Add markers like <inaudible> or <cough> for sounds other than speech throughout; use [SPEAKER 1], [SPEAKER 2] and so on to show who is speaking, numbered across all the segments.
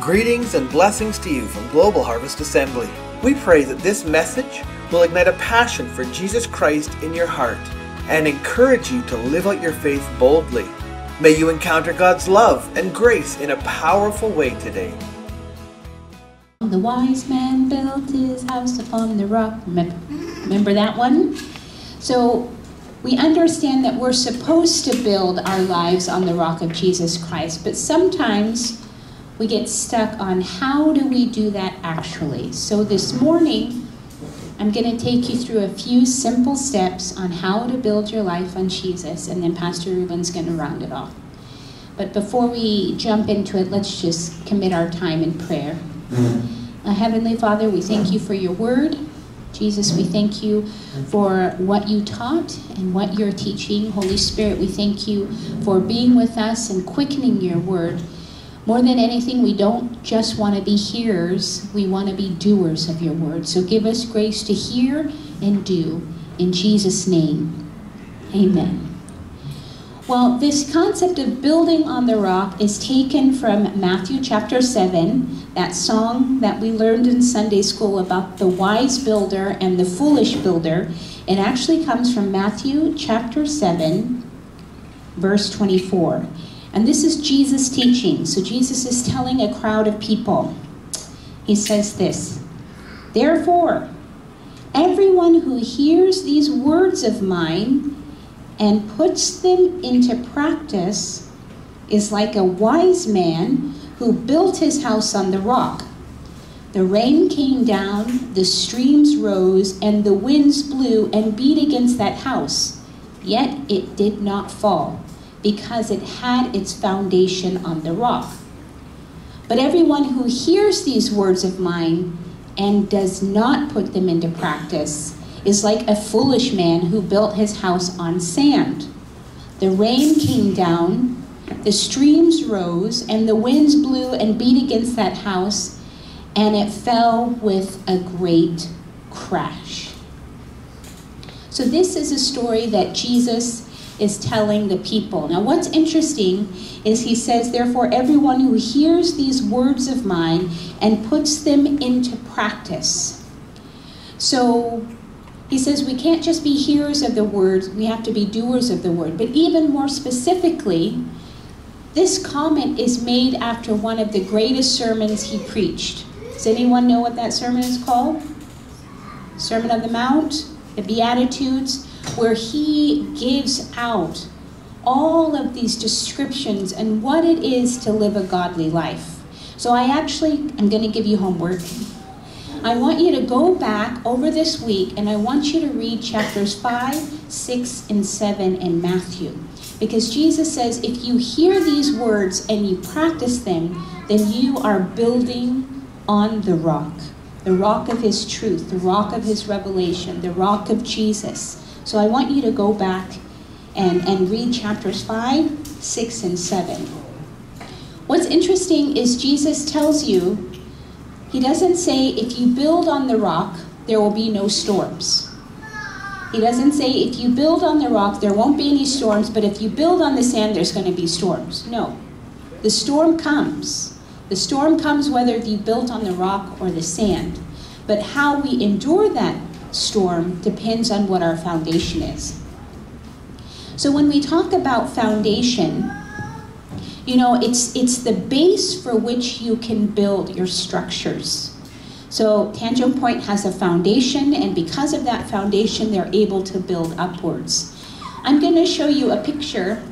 [SPEAKER 1] Greetings and blessings to you from Global Harvest Assembly. We pray that this message will ignite a passion for Jesus Christ in your heart and encourage you to live out your faith boldly. May you encounter God's love and grace in a powerful way today.
[SPEAKER 2] The wise man built his house upon the rock. Remember, remember that one? So we understand that we're supposed to build our lives on the rock of Jesus Christ, but sometimes we get stuck on how do we do that actually. So this morning, I'm going to take you through a few simple steps on how to build your life on Jesus, and then Pastor Ruben's going to round it off. But before we jump into it, let's just commit our time in prayer. Uh, Heavenly Father, we thank you for your word. Jesus, we thank you for what you taught and what you're teaching. Holy Spirit, we thank you for being with us and quickening your word. More than anything, we don't just want to be hearers, we want to be doers of your word. So give us grace to hear and do. In Jesus' name, amen. Well, this concept of building on the rock is taken from Matthew chapter 7, that song that we learned in Sunday school about the wise builder and the foolish builder. It actually comes from Matthew chapter 7, verse 24. And this is Jesus teaching. So Jesus is telling a crowd of people. He says this Therefore, everyone who hears these words of mine and puts them into practice is like a wise man who built his house on the rock. The rain came down, the streams rose, and the winds blew and beat against that house. Yet it did not fall, because it had its foundation on the rock. But everyone who hears these words of mine and does not put them into practice is like a foolish man who built his house on sand. The rain came down, the streams rose, and the winds blew and beat against that house, and it fell with a great crash. So, this is a story that Jesus is telling the people. Now, what's interesting is he says, Therefore, everyone who hears these words of mine and puts them into practice. So, he says we can't just be hearers of the word, we have to be doers of the word. But even more specifically, this comment is made after one of the greatest sermons he preached. Does anyone know what that sermon is called? Sermon of the Mount, the Beatitudes, where he gives out all of these descriptions and what it is to live a godly life. So I actually am going to give you homework. I want you to go back over this week and I want you to read chapters 5, 6, and 7 in Matthew. Because Jesus says, if you hear these words and you practice them, then you are building on the rock the rock of his truth, the rock of his revelation, the rock of Jesus. So I want you to go back and, and read chapters 5, 6, and 7. What's interesting is Jesus tells you he doesn't say if you build on the rock, there will be no storms. He doesn't say if you build on the rock, there won't be any storms, but if you build on the sand, there's going to be storms. No. The storm comes. The storm comes whether you built on the rock or the sand. But how we endure that storm depends on what our foundation is. So when we talk about foundation, you know, it's, it's the base for which you can build your structures. So Tangent Point has a foundation, and because of that foundation, they're able to build upwards. I'm going to show you a picture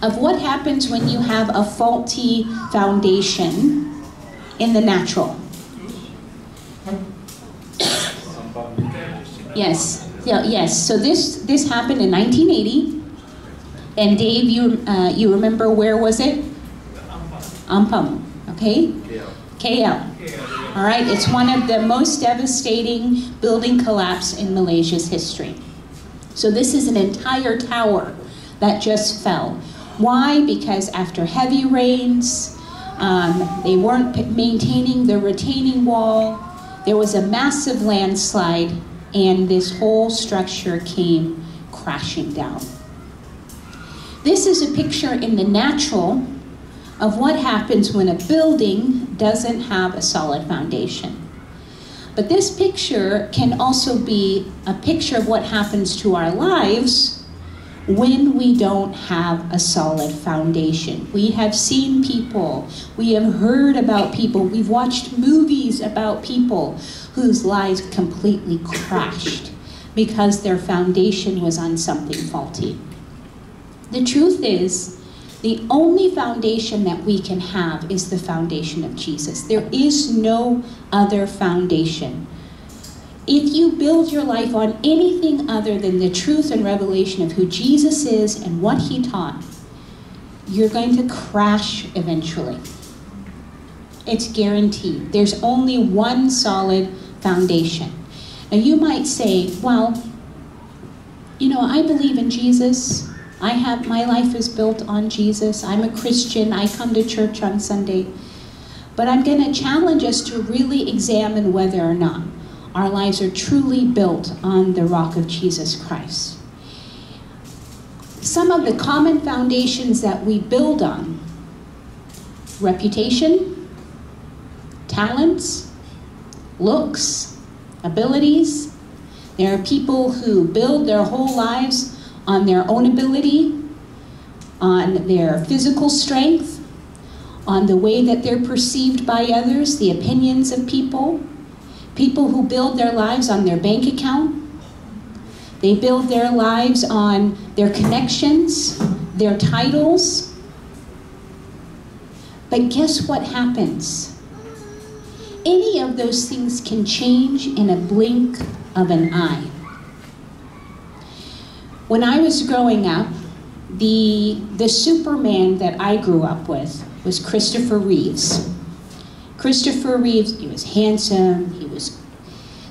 [SPEAKER 2] of what happens when you have a faulty foundation in the natural. Yes, yeah, yes. So this this happened in 1980. And Dave, you, uh, you remember where was it? Ampang, okay? KL. All right, it's one of the most devastating building collapse in Malaysia's history. So this is an entire tower that just fell. Why? Because after heavy rains, um, they weren't maintaining the retaining wall. There was a massive landslide, and this whole structure came crashing down. This is a picture in the natural of what happens when a building doesn't have a solid foundation. But this picture can also be a picture of what happens to our lives when we don't have a solid foundation. We have seen people, we have heard about people, we've watched movies about people whose lives completely crashed because their foundation was on something faulty. The truth is, the only foundation that we can have is the foundation of Jesus. There is no other foundation. If you build your life on anything other than the truth and revelation of who Jesus is and what he taught, you're going to crash eventually. It's guaranteed. There's only one solid foundation. Now you might say, well, you know, I believe in Jesus. I have my life is built on Jesus. I'm a Christian. I come to church on Sunday. But I'm going to challenge us to really examine whether or not our lives are truly built on the rock of Jesus Christ. Some of the common foundations that we build on reputation, talents, looks, abilities. There are people who build their whole lives on their own ability, on their physical strength, on the way that they're perceived by others, the opinions of people people who build their lives on their bank account. They build their lives on their connections, their titles. But guess what happens? Any of those things can change in a blink of an eye. When I was growing up, the, the Superman that I grew up with was Christopher Reeves. Christopher Reeves, he was handsome, he was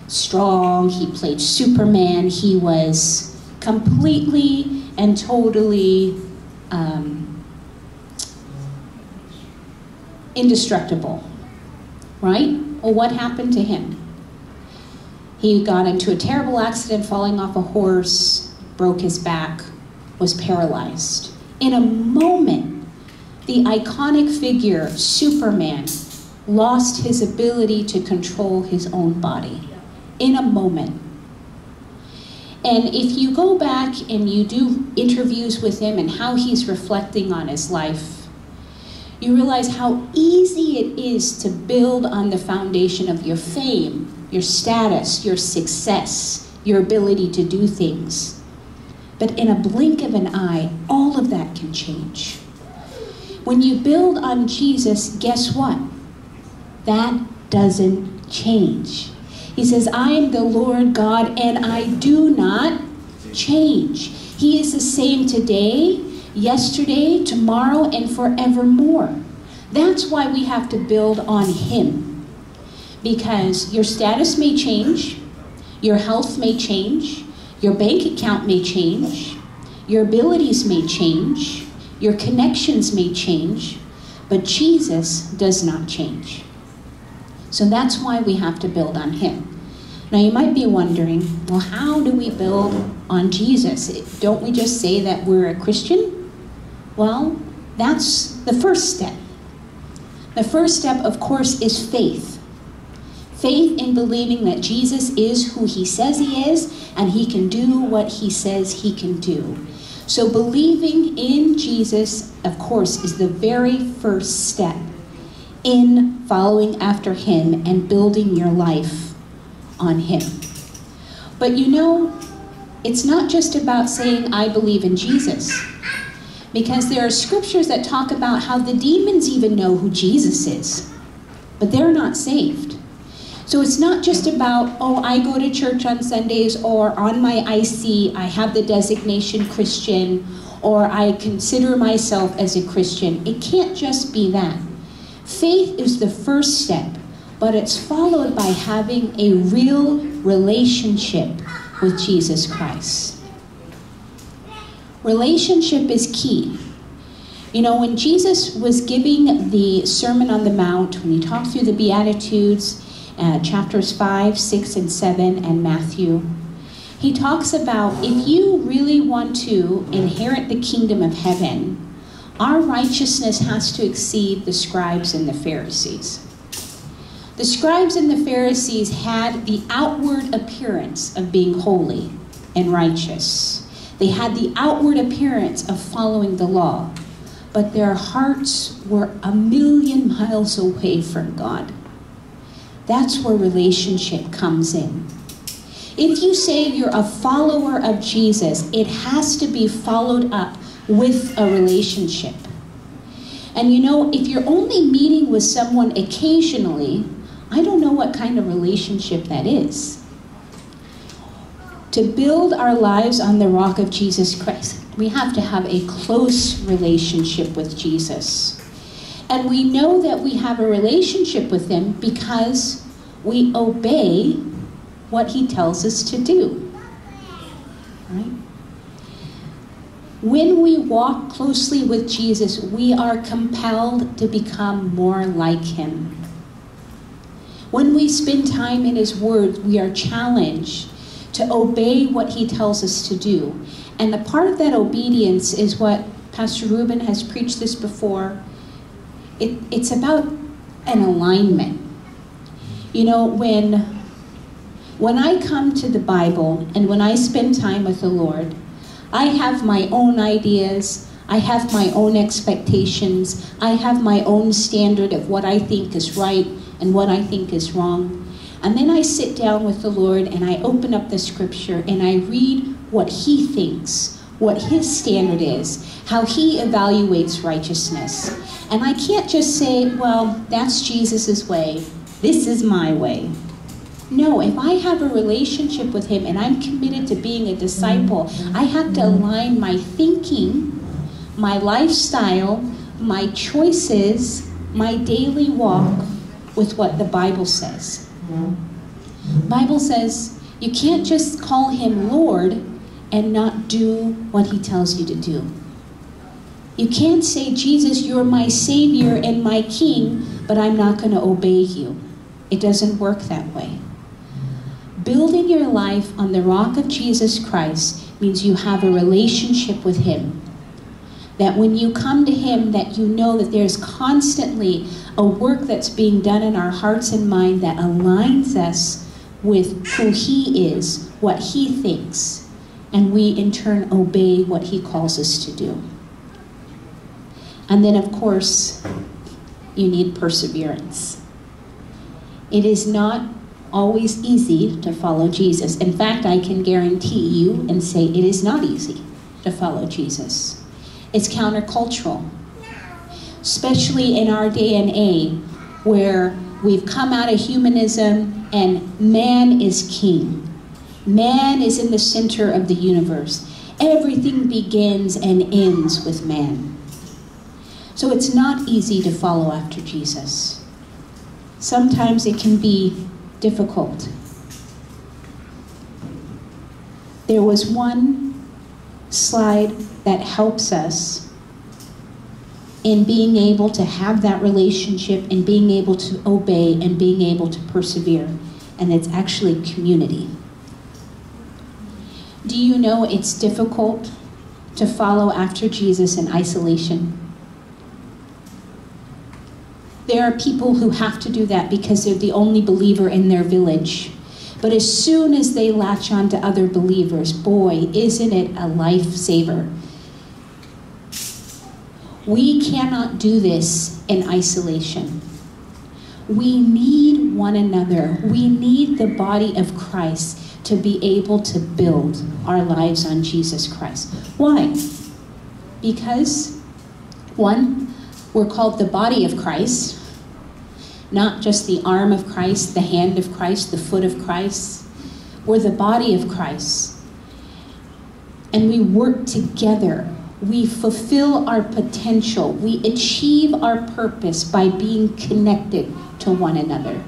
[SPEAKER 2] strong, he played Superman, he was completely and totally um, indestructible, right? Well, what happened to him? He got into a terrible accident falling off a horse, broke his back, was paralyzed. In a moment, the iconic figure, Superman, lost his ability to control his own body in a moment. And if you go back and you do interviews with him and how he's reflecting on his life, you realize how easy it is to build on the foundation of your fame, your status, your success, your ability to do things. But in a blink of an eye, all of that can change. When you build on Jesus, guess what? That doesn't change. He says, I am the Lord God and I do not change. He is the same today, yesterday, tomorrow, and forevermore. That's why we have to build on Him. Because your status may change, your health may change, your bank account may change, your abilities may change, your connections may change, but Jesus does not change. So that's why we have to build on Him. Now you might be wondering, well, how do we build on Jesus? Don't we just say that we're a Christian? Well, that's the first step. The first step, of course, is faith. Faith in believing that Jesus is who he says he is and he can do what he says he can do. So, believing in Jesus, of course, is the very first step in following after him and building your life on him. But you know, it's not just about saying, I believe in Jesus. Because there are scriptures that talk about how the demons even know who Jesus is, but they're not saved. So it's not just about, oh, I go to church on Sundays, or on my IC, I have the designation Christian, or I consider myself as a Christian. It can't just be that. Faith is the first step, but it's followed by having a real relationship with Jesus Christ. Relationship is key. You know, when Jesus was giving the Sermon on the Mount, when he talked through the Beatitudes, uh, chapters 5, 6, and 7, and Matthew, he talks about if you really want to inherit the kingdom of heaven, our righteousness has to exceed the scribes and the Pharisees. The scribes and the Pharisees had the outward appearance of being holy and righteous. They had the outward appearance of following the law, but their hearts were a million miles away from God. That's where relationship comes in. If you say you're a follower of Jesus, it has to be followed up with a relationship. And you know, if you're only meeting with someone occasionally, I don't know what kind of relationship that is. To build our lives on the rock of Jesus Christ, we have to have a close relationship with Jesus. And we know that we have a relationship with Him because we obey what He tells us to do. Right? When we walk closely with Jesus, we are compelled to become more like Him. When we spend time in His Word, we are challenged to obey what He tells us to do. And the part of that obedience is what Pastor Ruben has preached this before. It, it's about an alignment. You know, when, when I come to the Bible and when I spend time with the Lord, I have my own ideas. I have my own expectations. I have my own standard of what I think is right and what I think is wrong. And then I sit down with the Lord and I open up the scripture and I read what He thinks, what His standard is, how He evaluates righteousness. And I can't just say, well, that's Jesus' way, this is my way. No, if I have a relationship with Him and I'm committed to being a disciple, I have to align my thinking, my lifestyle, my choices, my daily walk with what the Bible says. Bible says you can't just call him Lord and not do what he tells you to do. You can't say, Jesus, you're my Savior and my King, but I'm not going to obey you. It doesn't work that way. Building your life on the rock of Jesus Christ means you have a relationship with Him. That when you come to Him, that you know that there's constantly a work that's being done in our hearts and mind that aligns us with who He is, what He thinks, and we in turn obey what He calls us to do. And then, of course, you need perseverance. It is not always easy to follow Jesus. In fact, I can guarantee you and say it is not easy to follow Jesus. It's countercultural, especially in our day and age where we've come out of humanism and man is king. Man is in the center of the universe. Everything begins and ends with man. So it's not easy to follow after Jesus. Sometimes it can be difficult. There was one slide that helps us in being able to have that relationship and being able to obey and being able to persevere, and it's actually community. Do you know it's difficult to follow after Jesus in isolation? There are people who have to do that because they're the only believer in their village. But as soon as they latch on to other believers, boy, isn't it a lifesaver. We cannot do this in isolation. We need one another. We need the body of Christ to be able to build our lives on Jesus Christ. Why? Because, one, we're called the body of Christ, not just the arm of Christ, the hand of Christ, the foot of Christ. We're the body of Christ. And we work together. We fulfill our potential. We achieve our purpose by being connected to one another.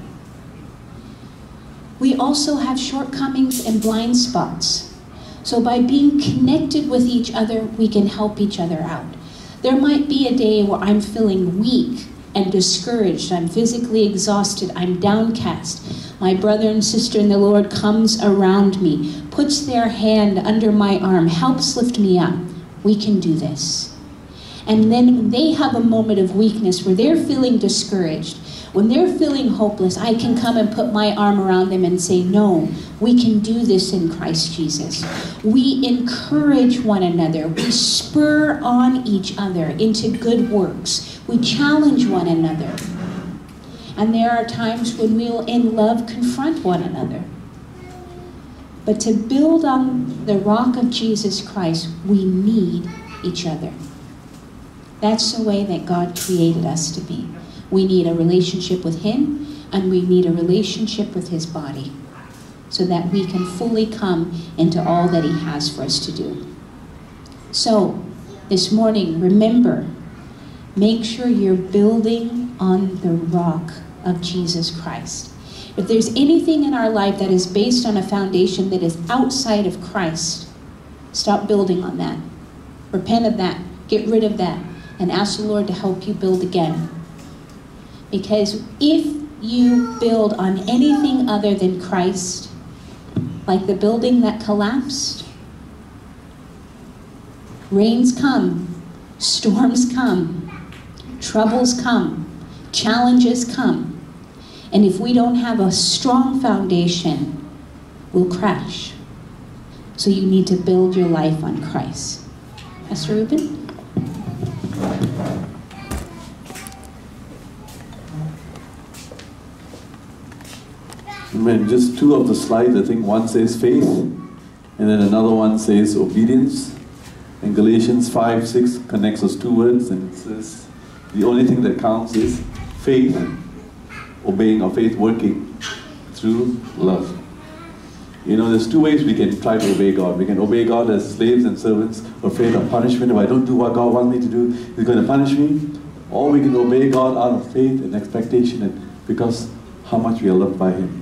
[SPEAKER 2] We also have shortcomings and blind spots. So by being connected with each other, we can help each other out. There might be a day where I'm feeling weak and discouraged. I'm physically exhausted. I'm downcast. My brother and sister in the Lord comes around me, puts their hand under my arm, helps lift me up. We can do this. And then they have a moment of weakness where they're feeling discouraged. When they're feeling hopeless, I can come and put my arm around them and say, No, we can do this in Christ Jesus. We encourage one another. We spur on each other into good works. We challenge one another. And there are times when we'll, in love, confront one another. But to build on the rock of Jesus Christ, we need each other. That's the way that God created us to be. We need a relationship with Him, and we need a relationship with His body so that we can fully come into all that He has for us to do. So, this morning, remember, make sure you're building on the rock of Jesus Christ. If there's anything in our life that is based on a foundation that is outside of Christ, stop building on that. Repent of that. Get rid of that. And ask the Lord to help you build again. Because if you build on anything other than Christ, like the building that collapsed, rains come, storms come, troubles come, challenges come. And if we don't have a strong foundation, we'll crash. So you need to build your life on Christ. Pastor Ruben?
[SPEAKER 3] Just two of the slides, I think one says faith, and then another one says obedience. And Galatians 5 6 connects those two words, and it says the only thing that counts is faith, obeying or faith working through love. You know, there's two ways we can try to obey God. We can obey God as slaves and servants, afraid of punishment. If I don't do what God wants me to do, He's going to punish me. Or we can obey God out of faith and expectation and because how much we are loved by Him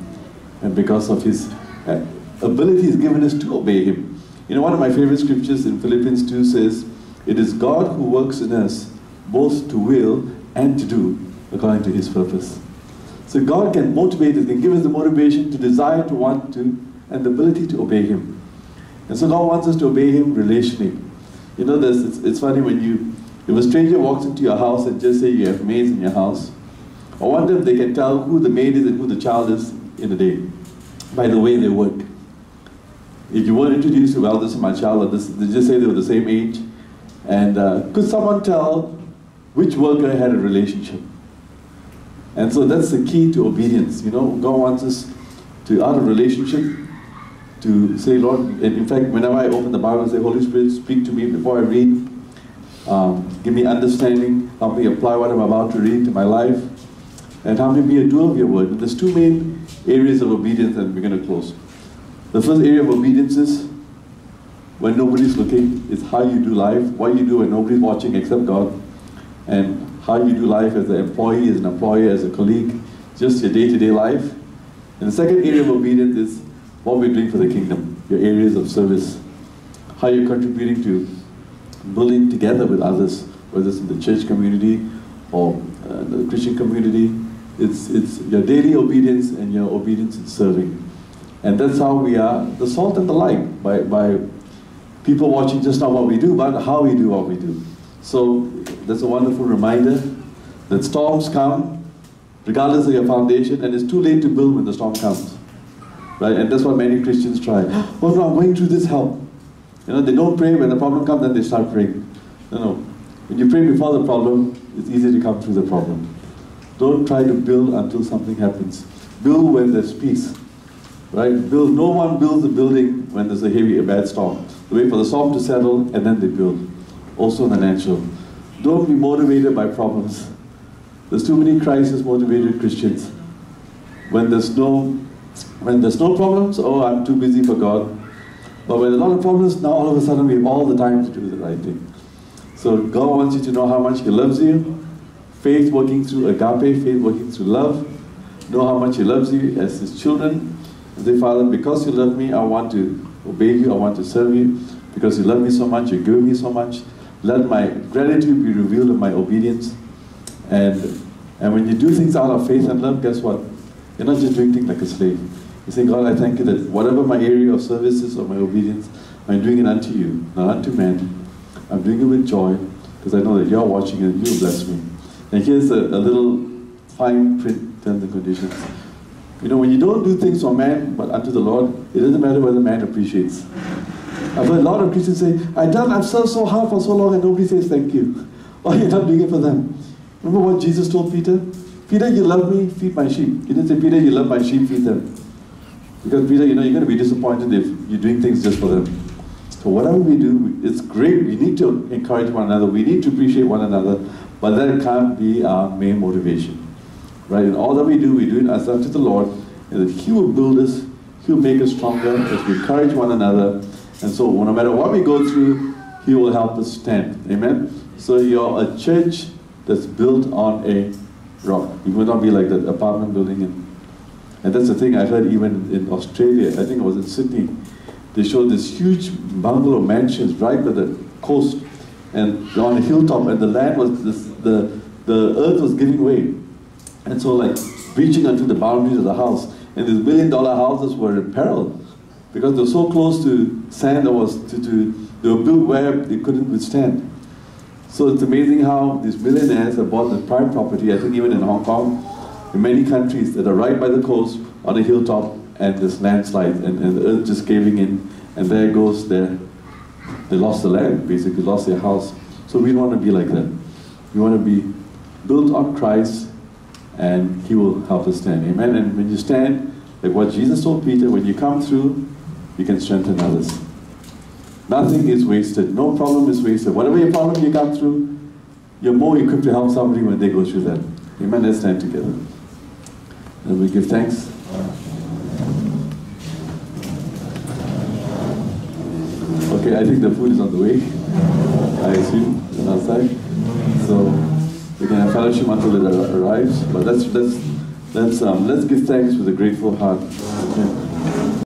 [SPEAKER 3] and because of his uh, ability he's given us to obey him. You know, one of my favorite scriptures in Philippians 2 says, It is God who works in us both to will and to do according to his purpose. So God can motivate us, can give us the motivation to desire to want to, and the ability to obey him. And so God wants us to obey him relationally. You know, this, it's, it's funny when you, if a stranger walks into your house and just say you have maids in your house, I wonder if they can tell who the maid is and who the child is in a day by the way they work. If you weren't introduced to, well, this is my child, they just say they were the same age. And uh, could someone tell which worker had a relationship? And so that's the key to obedience. You know, God wants us to, out of relationship, to say, Lord, and in fact, whenever I open the Bible and say, Holy Spirit, speak to me before I read, um, give me understanding, help me apply what I'm about to read to my life, and help me be a doer of your word. There's two main areas of obedience and we're going to close. The first area of obedience is when nobody's looking, is how you do life, what you do when nobody's watching except God, and how you do life as an employee, as an employer, as a colleague, just your day-to-day life. And the second area of obedience is what we're doing for the kingdom, your areas of service, how you're contributing to building together with others, whether it's in the church community or uh, the Christian community, it's, it's your daily obedience and your obedience in serving. And that's how we are the salt and the light, by, by people watching just not what we do, but how we do what we do. So that's a wonderful reminder that storms come, regardless of your foundation, and it's too late to build when the storm comes. Right? And that's what many Christians try. <gasps> Oh no, I'm going through this hell. You know, they don't pray when the problem comes, then they start praying. No, no. When you pray before the problem, it's easy to come through the problem. Don't try to build until something happens. Build when there's peace. Right? Build. No one builds a building when there's a heavy, a bad storm. They wait for the storm to settle and then they build. Also in the natural. Don't be motivated by problems. There's too many crisis motivated Christians. When there's no when there's no problems, oh I'm too busy for God. But when a lot of problems, now all of a sudden we have all the time to do the right thing. So God wants you to know how much He loves you, faith working through agape, faith working through love. Know how much He loves you as His children. And say, Father, because you love me, I want to obey you, I want to serve you. Because you love me so much, you give me so much. Let my gratitude be revealed in my obedience. And, and when you do things out of faith and love, guess what? You're not just doing things like a slave. You say, God, I thank you that whatever my area of service is or my obedience, I'm doing it unto you, not unto men. I'm doing it with joy because I know that you're watching and you bless me. And here's a, a little fine print terms and conditions. You know, when you don't do things for man but unto the Lord, it doesn't matter whether man appreciates. I've heard a lot of Christians say, I've done, I've served so hard for so long and nobody says thank you. <laughs> Or you're not doing it for them. Remember what Jesus told Peter? Peter, you love me, feed my sheep. He didn't say, Peter, you love my sheep, feed them. Because Peter, you know, you're going to be disappointed if you're doing things just for them. So whatever we do, it's great. We need to encourage one another. We need to appreciate one another. But that can't be our main motivation. Right? And all that we do, we do it as unto the Lord. And that He will build us, He will make us stronger as we encourage one another. And so no matter what we go through, He will help us stand. Amen? So you're a church that's built on a rock. You will not be like that apartment building. And, that's the thing I heard even in Australia. I think it was in Sydney. They showed this huge bungalow mansions right by the coast and on a hilltop, and the land was this, the the earth was giving way, and so like reaching unto the boundaries of the house, and these million dollar houses were in peril. Because they were so close to sand that was to, to they were built where they couldn't withstand. So it's amazing how these millionaires have bought the prime property, I think even in Hong Kong, in many countries that are right by the coast on a hilltop and this landslide and, and the earth just caving in. And there goes their, they lost the land, basically lost their house. So we don't want to be like that. We want to be built on Christ and He will help us stand. Amen. And when you stand, like what Jesus told Peter, when you come through, you can strengthen others. Nothing is wasted. No problem is wasted. Whatever your problem you come through, you're more equipped to help somebody when they go through that. Amen. Let's stand together. And we give thanks. Okay, I think the food is on the way. I assume outside. So we can have fellowship until it arrives. But let's let's let's um, let's give thanks with a grateful heart. Okay.